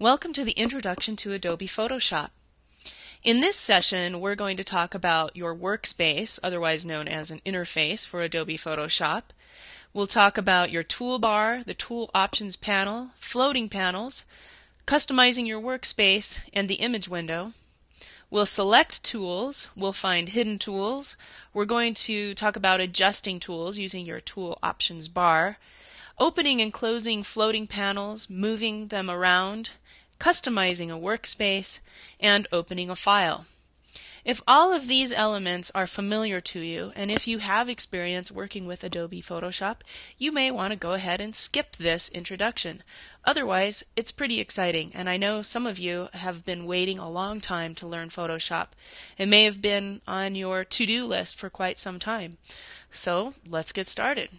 Welcome to the Introduction to Adobe Photoshop. In this session, we're going to talk about your workspace, otherwise known as an interface for Adobe Photoshop. We'll talk about your toolbar, the tool options panel, floating panels, customizing your workspace, and the image window. We'll select tools, we'll find hidden tools. We're going to talk about adjusting tools using your tool options bar opening and closing floating panels, moving them around, customizing a workspace, and opening a file. If all of these elements are familiar to you, and if you have experience working with Adobe Photoshop, you may want to go ahead and skip this introduction. Otherwise, it's pretty exciting, and I know some of you have been waiting a long time to learn Photoshop. It may have been on your to do list for quite some time. So, let's get started.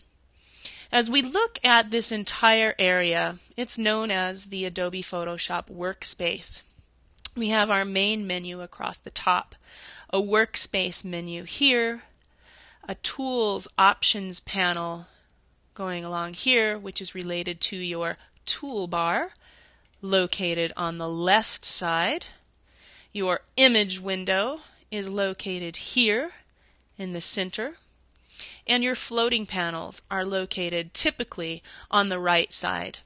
As we look at this entire area, it's known as the Adobe Photoshop Workspace. We have our main menu across the top, a Workspace menu here, a Tools Options panel going along here, which is related to your toolbar located on the left side. Your image window is located here in the center and your floating panels are located typically on the right side.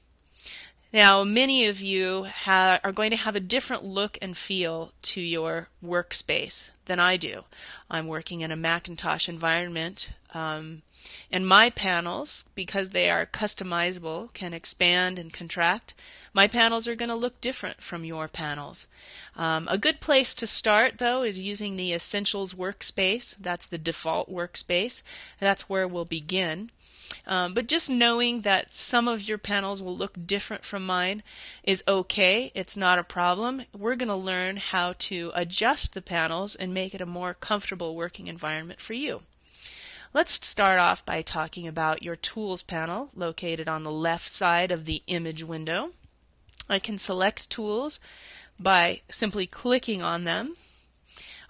Now, many of you are going to have a different look and feel to your workspace than I do. I'm working in a Macintosh environment. Um, and my panels, because they are customizable, can expand and contract. My panels are going to look different from your panels. Um, a good place to start, though, is using the Essentials workspace. That's the default workspace. That's where we'll begin. Um, but just knowing that some of your panels will look different from mine is okay. It's not a problem. We're going to learn how to adjust the panels and make it a more comfortable working environment for you. Let's start off by talking about your Tools panel located on the left side of the image window. I can select tools by simply clicking on them.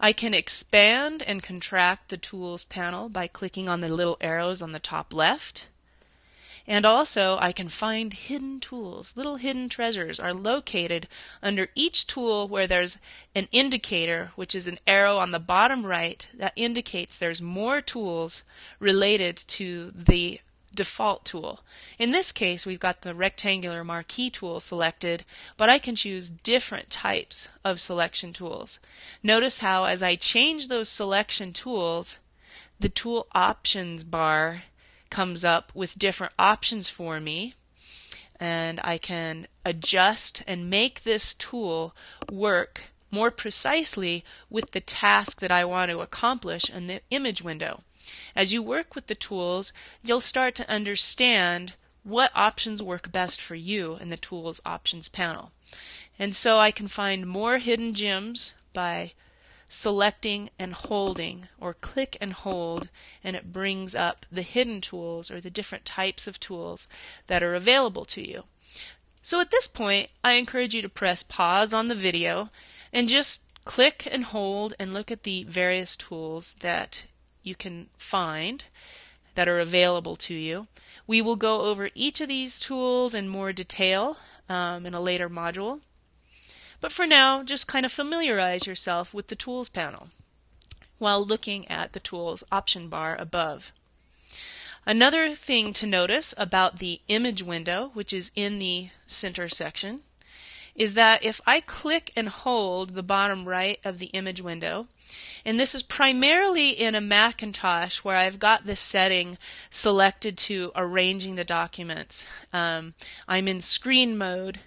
I can expand and contract the Tools panel by clicking on the little arrows on the top left. And also, I can find hidden tools. Little hidden treasures are located under each tool where there's an indicator, which is an arrow on the bottom right that indicates there's more tools related to the default tool. In this case, we've got the rectangular marquee tool selected, but I can choose different types of selection tools. Notice how as I change those selection tools, the tool options bar comes up with different options for me and I can adjust and make this tool work more precisely with the task that I want to accomplish in the image window. As you work with the tools, you'll start to understand what options work best for you in the Tools Options panel. And so I can find more hidden gems by selecting and holding or click and hold and it brings up the hidden tools or the different types of tools that are available to you. So at this point, I encourage you to press pause on the video and just click and hold and look at the various tools that you can find that are available to you. We will go over each of these tools in more detail um, in a later module. But for now, just kind of familiarize yourself with the Tools panel while looking at the Tools option bar above. Another thing to notice about the image window, which is in the center section, is that if I click and hold the bottom right of the image window, and this is primarily in a Macintosh where I've got this setting selected to arranging the documents. Um, I'm in screen mode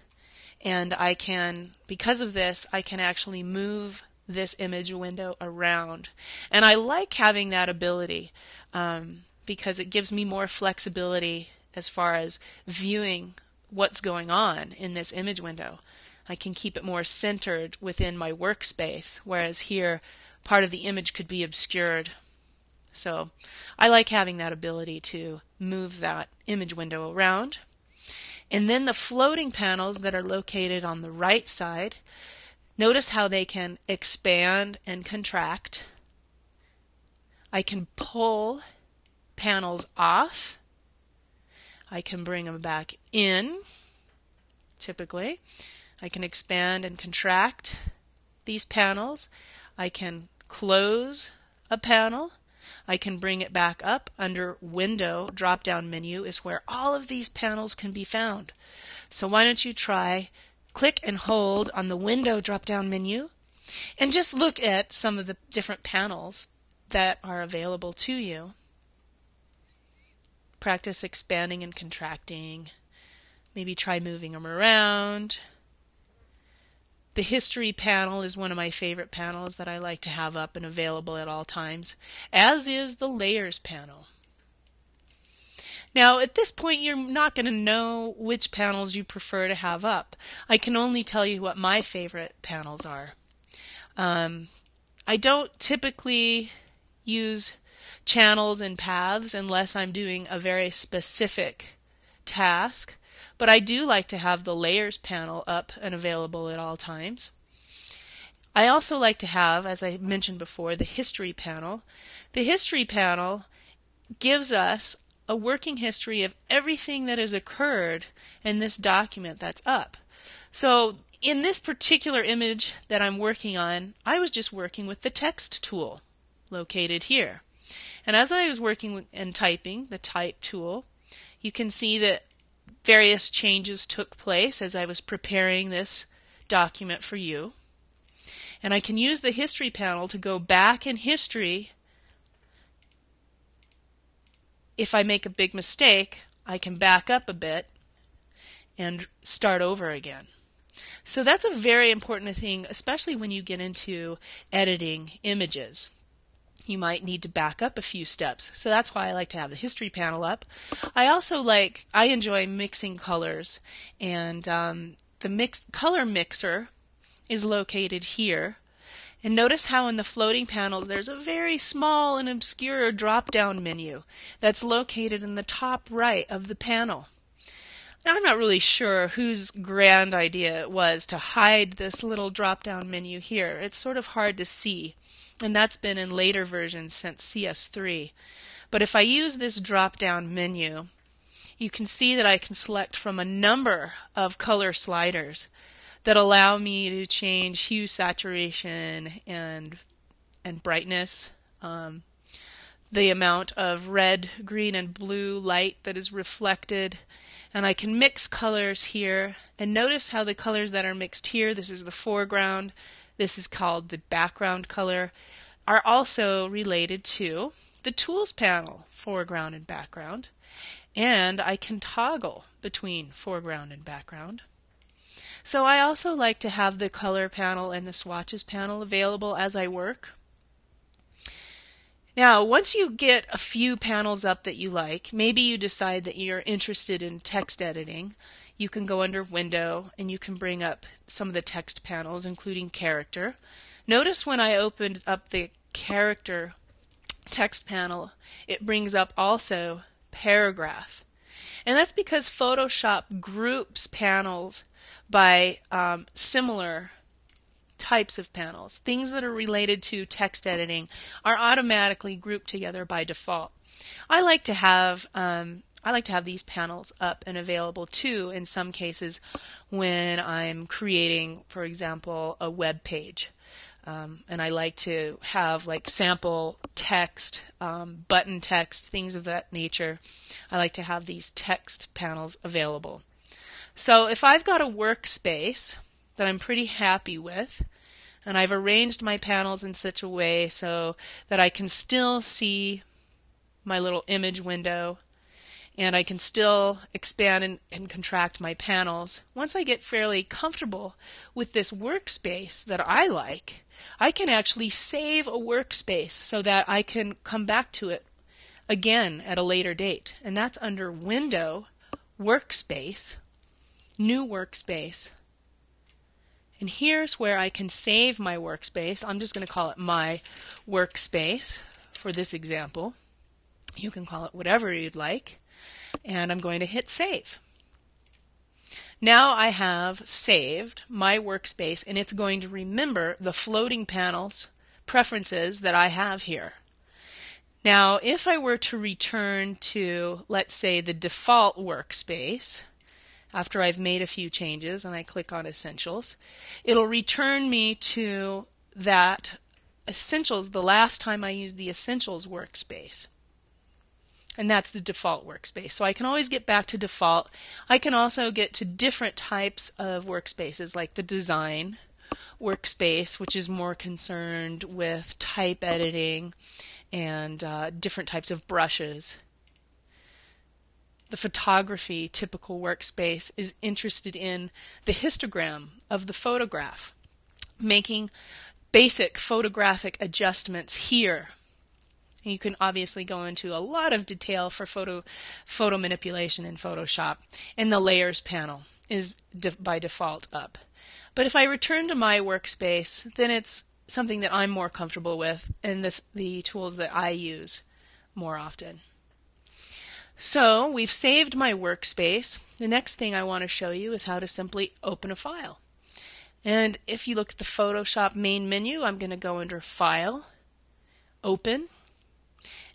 and I can, because of this, I can actually move this image window around. And I like having that ability um, because it gives me more flexibility as far as viewing what's going on in this image window. I can keep it more centered within my workspace, whereas here part of the image could be obscured. So I like having that ability to move that image window around. And then the floating panels that are located on the right side, notice how they can expand and contract. I can pull panels off. I can bring them back in, typically. I can expand and contract these panels. I can close a panel. I can bring it back up under Window drop down menu is where all of these panels can be found. So why don't you try click and hold on the Window drop down menu and just look at some of the different panels that are available to you. Practice expanding and contracting. Maybe try moving them around. The history panel is one of my favorite panels that I like to have up and available at all times, as is the layers panel. Now, at this point, you're not going to know which panels you prefer to have up. I can only tell you what my favorite panels are. Um, I don't typically use channels and paths unless I'm doing a very specific task but I do like to have the layers panel up and available at all times. I also like to have, as I mentioned before, the history panel. The history panel gives us a working history of everything that has occurred in this document that's up. So in this particular image that I'm working on, I was just working with the text tool located here. And as I was working and typing, the type tool, you can see that various changes took place as I was preparing this document for you. And I can use the history panel to go back in history. If I make a big mistake, I can back up a bit and start over again. So that's a very important thing, especially when you get into editing images you might need to back up a few steps. So that's why I like to have the history panel up. I also like, I enjoy mixing colors, and um, the mix color mixer is located here. And notice how in the floating panels there's a very small and obscure drop down menu that's located in the top right of the panel. Now, I'm not really sure whose grand idea it was to hide this little drop down menu here. It's sort of hard to see and that's been in later versions since CS3. But if I use this drop down menu, you can see that I can select from a number of color sliders that allow me to change hue, saturation, and and brightness, um, the amount of red, green, and blue light that is reflected, and I can mix colors here. And notice how the colors that are mixed here, this is the foreground, this is called the background color, are also related to the tools panel, foreground and background, and I can toggle between foreground and background. So I also like to have the color panel and the swatches panel available as I work. Now, once you get a few panels up that you like, maybe you decide that you're interested in text editing, you can go under Window and you can bring up some of the text panels, including character. Notice when I opened up the character text panel, it brings up also paragraph. And that's because Photoshop groups panels by um, similar types of panels. Things that are related to text editing are automatically grouped together by default. I like to have um, I like to have these panels up and available too in some cases when I'm creating, for example, a web page. Um, and I like to have like sample text, um, button text, things of that nature. I like to have these text panels available. So if I've got a workspace that I'm pretty happy with, and I've arranged my panels in such a way so that I can still see my little image window and I can still expand and, and, contract my panels. Once I get fairly comfortable with this workspace that I like, I can actually save a workspace so that I can come back to it again at a later date. And that's under Window, Workspace, New Workspace. And here's where I can save my workspace. I'm just going to call it my workspace for this example. You can call it whatever you'd like and I'm going to hit save. Now I have saved my workspace and it's going to remember the floating panels preferences that I have here. Now, if I were to return to, let's say, the default workspace, after I've made a few changes and I click on Essentials, it'll return me to that Essentials the last time I used the Essentials workspace. And that's the default workspace. So I can always get back to default. I can also get to different types of workspaces like the design workspace, which is more concerned with type editing and uh, different types of brushes. The photography typical workspace is interested in the histogram of the photograph, making basic photographic adjustments here. You can obviously go into a lot of detail for photo photo manipulation in Photoshop, and the layers panel is de- by default up. But if I return to my workspace, then it's something that I'm more comfortable with and the, the tools that I use more often. So we've saved my workspace. The next thing I want to show you is how to simply open a file. And if you look at the Photoshop main menu, I'm going to go under File, Open,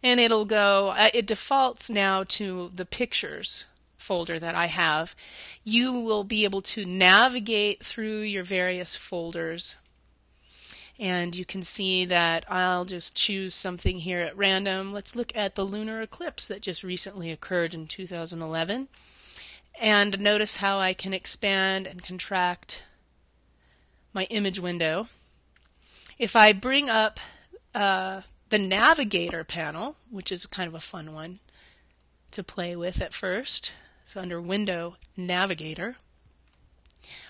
and it'll go, uh, it defaults now to the Pictures folder that I have, you will be able to navigate through your various folders. And you can see that I'll just choose something here at random. Let's look at the lunar eclipse that just recently occurred in 2011. And notice how I can expand and contract my image window. If I bring up uh, the navigator panel, which is kind of a fun one to play with at first, so under Window Navigator,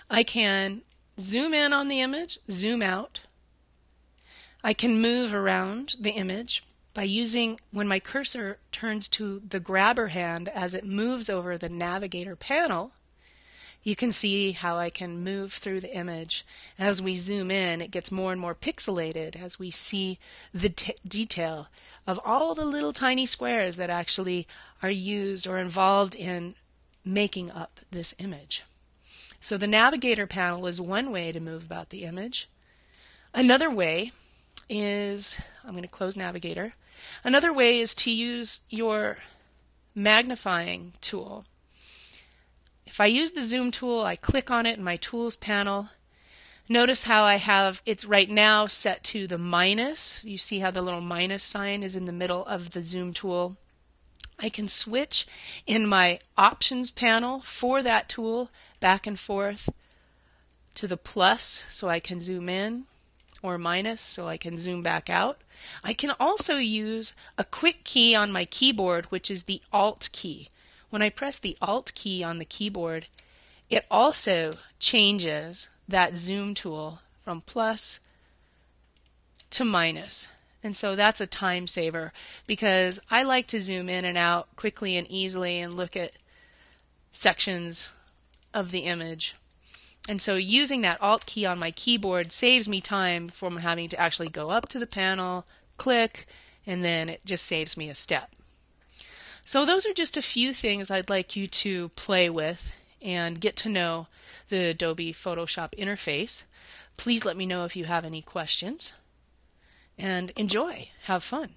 I can zoom in on the image, zoom out. I can move around the image by using when my cursor turns to the grabber hand as it moves over the navigator panel. You can see how I can move through the image. As we zoom in, it gets more and more pixelated as we see the detail of all the little tiny squares that actually are used or involved in making up this image. So the navigator panel is one way to move about the image. Another way is, I'm going to close navigator. Another way is to use your magnifying tool. If I use the zoom tool, I click on it in my tools panel. Notice how I have it's right now set to the minus. You see how the little minus sign is in the middle of the zoom tool. I can switch in my options panel for that tool back and forth to the plus so I can zoom in or minus so I can zoom back out. I can also use a quick key on my keyboard, which is the Alt key. When I press the Alt key on the keyboard, it also changes that zoom tool from plus to minus. And so that's a time saver because I like to zoom in and out quickly and easily and look at sections of the image. And so using that Alt key on my keyboard saves me time from having to actually go up to the panel, click, and then it just saves me a step. So those are just a few things I'd like you to play with and get to know the Adobe Photoshop interface. Please let me know if you have any questions and enjoy. Have fun.